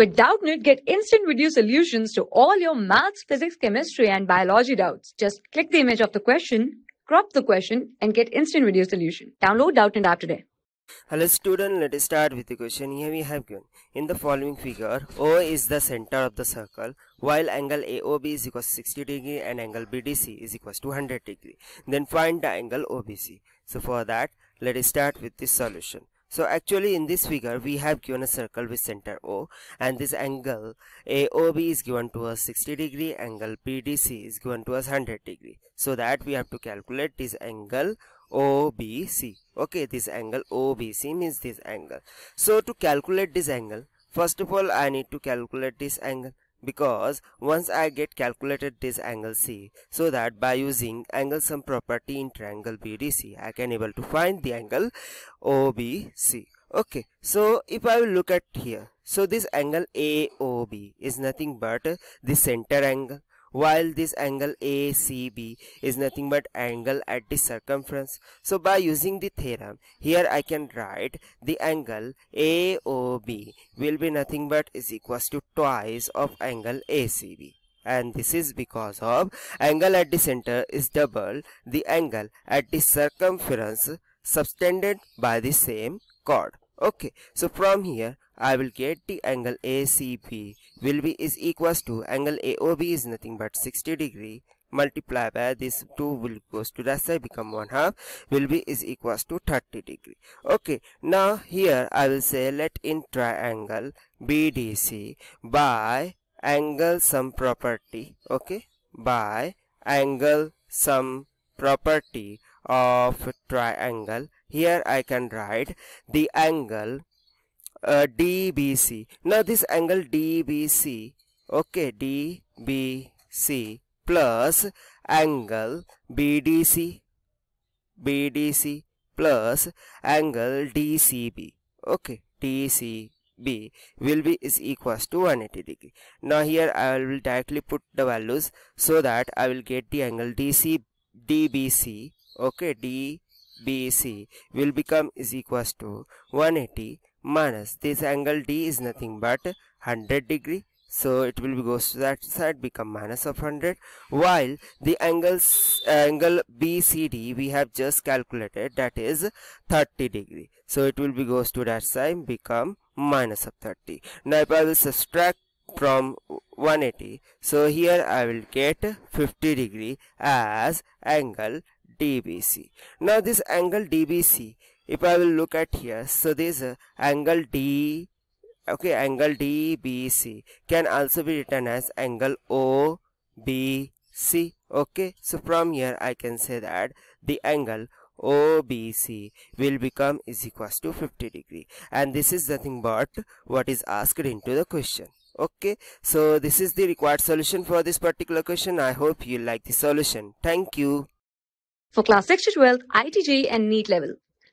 With Doubtnut, get instant video solutions to all your maths, physics, chemistry, and biology doubts. Just click the image of the question, crop the question, and get instant video solution. Download Doubtnut app today. Hello student, let us start with the question. Here we have given in the following figure, O is the center of the circle while angle AOB is equal to 60 degree and angle BDC is equal to 100 degree. Then find the angle OBC. So for that, let us start with this solution. So actually in this figure we have given a circle with center O and this angle AOB is given to us 60 degree angle BDC is given to us 100 degree. So that we have to calculate this angle OBC. Okay this angle OBC means this angle. So to calculate this angle first of all I need to calculate this angle because once I get calculated this angle C so that by using angle sum property in triangle BDC I can able to find the angle OBC okay so if I will look at here so this angle AOB is nothing but the center angle while this angle ACB is nothing but angle at the circumference. So by using the theorem, here I can write the angle AOB will be nothing but is equals to twice of angle ACB. And this is because of angle at the center is double the angle at the circumference subtended by the same chord. Okay, so from here I will get the angle ACB will be is equals to angle AOB is nothing but 60 degree. Multiply by this 2 will goes to that side become 1 half. Will be is equals to 30 degree. Okay now here I will say let in triangle BDC by angle sum property. Okay by angle sum property of triangle. Here I can write the angle uh, DBC. Now this angle DBC, okay, DBC plus angle BDC, BDC plus angle DCB, okay, DCB will be is equals to 180 degree. Now here I will directly put the values so that I will get the angle DC DBC, okay, DBC will become is equals to 180 minus. This angle D is nothing but 100 degree. So it will be goes to that side become minus of 100 while the angles angle BCD we have just calculated that is 30 degree. So it will be goes to that side become minus of 30 now if I will subtract from 180 so here I will get 50 degree as angle DBC now this angle DBC if I will look at here so this uh, angle D okay angle DBC can also be written as angle OBC okay? So from here I can say that the angle OBC will become is equals to 50 degree. And this is nothing but what is asked into the question okay? So this is the required solution for this particular question. I hope you like the solution. Thank you. For class 6 to 12, IIT JEE and NEET level.